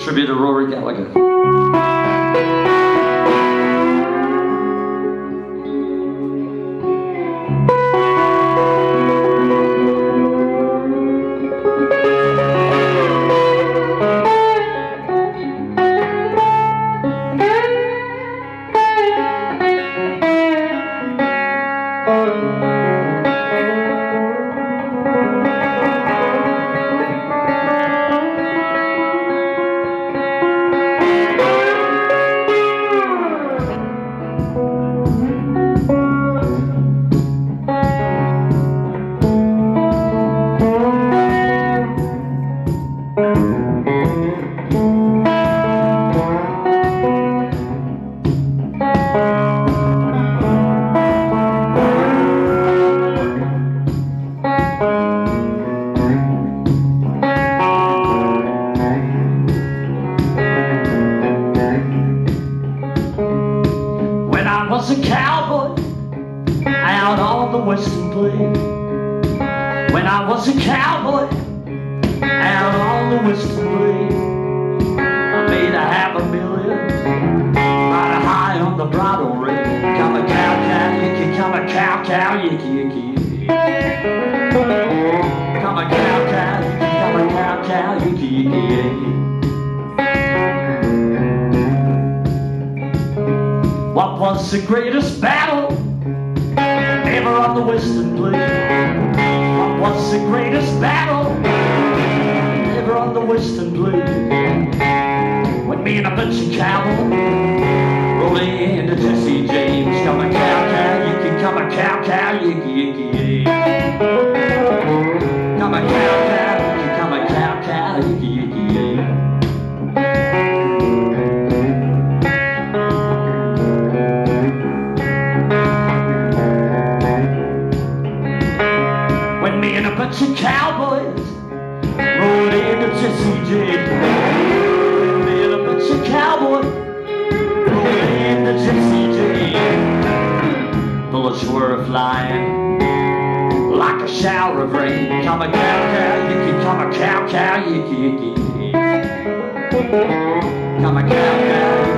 Tribute to Rory Gallagher. Was a cowboy out on the western plain. When I was a cowboy out on the western plain. I made a half a million right high on the bridle rein. Come a cow cow yicky, come a cow cow yicky yicky. yicky. Come a cow cow yicky, come a cow cow yicky yicky. yicky. What was the greatest battle ever on the Western Plain? What was the greatest battle ever on the Western Plain? When me and a bunch of cowboys rolled into Jesse James, come a cow cow yicky, come a cow cow yicky yicky. Of cowboys rolled into Jesse Bullets were flying like a shower of rain. Come a cow cow yicky, come a cow cow yicky yicky. Come a cow cow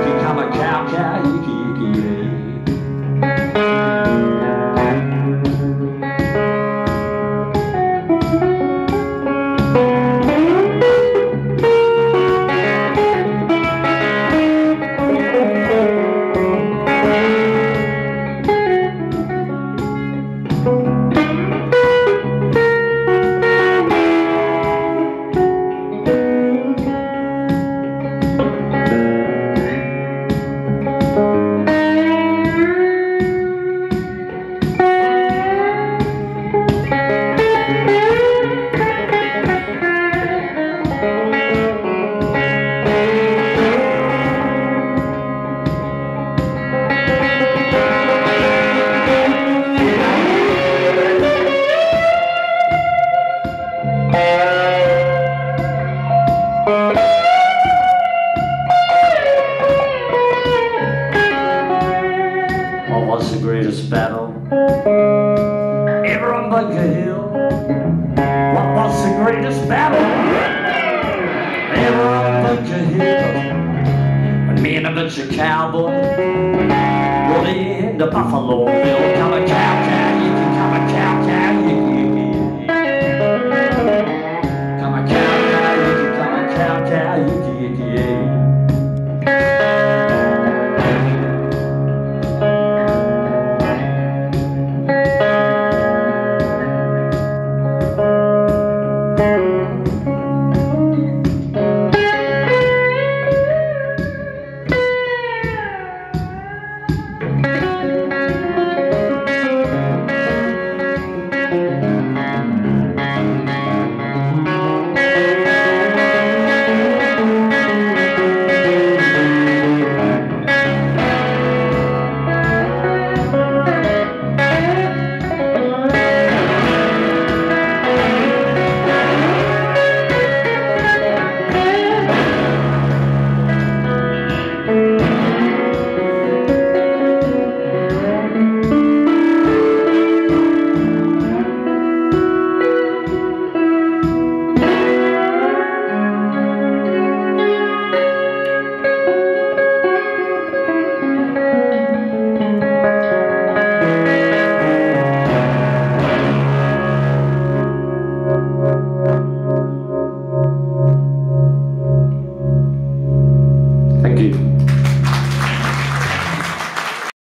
ever on Bunker Hill? What was the greatest battle ever on Bunker Hill? When me and a bunch of cowboys rolled into Buffalo Bill, come a cow